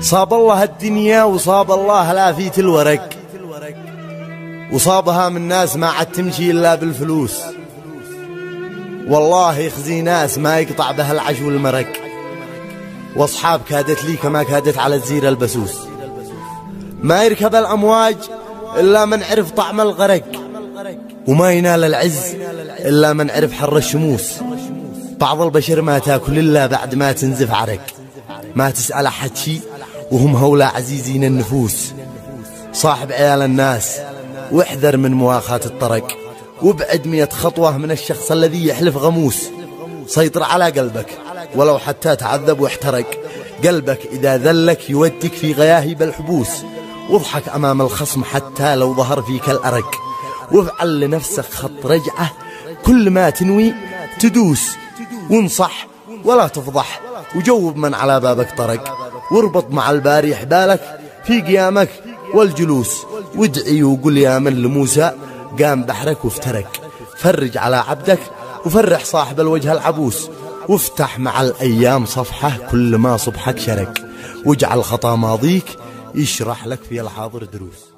صاب الله الدنيا وصاب الله لافية الورق وصابها من ناس ما عاد تمشي إلا بالفلوس. والله يخزي ناس ما يقطع بها العش والمرق وأصحاب كادت لي كما كادت على الزيرة البسوس. ما يركب الأمواج إلا من عرف طعم الغرق. وما ينال العز إلا من عرف حر الشموس. بعض البشر ما تاكل إلا بعد ما تنزف عرق. ما تسأل أحد شي وهم هولا عزيزين النفوس. صاحب عيال الناس واحذر من مواخاة الطرق وابعد مئة خطوة من الشخص الذي يحلف غموس. سيطر على قلبك ولو حتى تعذب واحترق. قلبك إذا ذلك يودك في غياهب الحبوس. واضحك أمام الخصم حتى لو ظهر فيك الأرق. وافعل لنفسك خط رجعة كل ما تنوي تدوس. وانصح ولا تفضح. وجوب من على بابك طرق. واربط مع الباري حبالك في قيامك والجلوس. وادعي وقل يا من لموسى قام بحرك وافترك. فرج على عبدك وفرح صاحب الوجه العبوس. وافتح مع الأيام صفحة كل ما صبحك شرك. واجعل خطا ماضيك يشرح لك في الحاضر دروس.